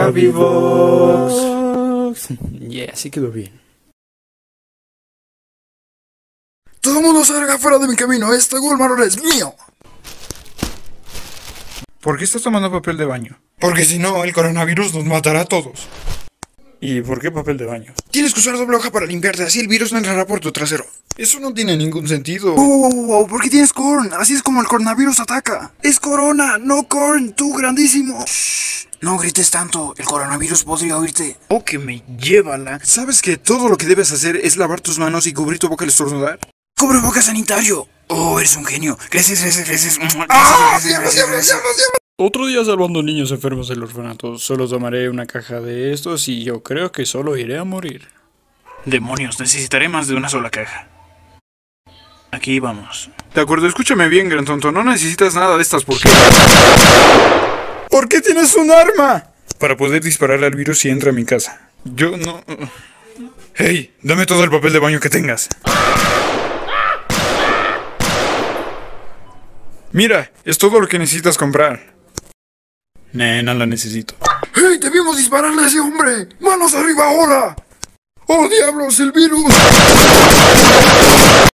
Coronavirus. Yeah, así quedó bien. Todo el mundo salga fuera de mi camino. Este Walmart es mío. ¿Por qué estás tomando papel de baño? Porque si no, el coronavirus nos matará a todos. ¿Y por qué papel de baño? Tienes que usar doble hoja para limpiarte, así el virus no entrará por tu trasero. Eso no tiene ningún sentido. Wow, wow, wow, ¿por qué tienes corn? Así es como el coronavirus ataca. Es corona, no corn, tú grandísimo. Shh, no grites tanto, el coronavirus podría oírte. Oh, que me llévala. ¿Sabes que todo lo que debes hacer es lavar tus manos y cubrir tu boca al estornudar? ¡Cubre boca sanitario! Oh, eres un genio. Gracias, gracias, gracias. ¡Ah! Otro día salvando niños enfermos del orfanato. Solo tomaré una caja de estos y yo creo que solo iré a morir. Demonios, necesitaré más de una sola caja. Aquí vamos. De acuerdo, escúchame bien, gran tonto. No necesitas nada de estas porque. ¿Por qué tienes un arma? Para poder disparar al virus si entra a mi casa. Yo no. Hey, dame todo el papel de baño que tengas. Mira, es todo lo que necesitas comprar. Nah, no lo necesito. ¡Hey! ¡Debimos dispararle a ese hombre! ¡Manos arriba ahora! ¡Oh, diablos, el virus!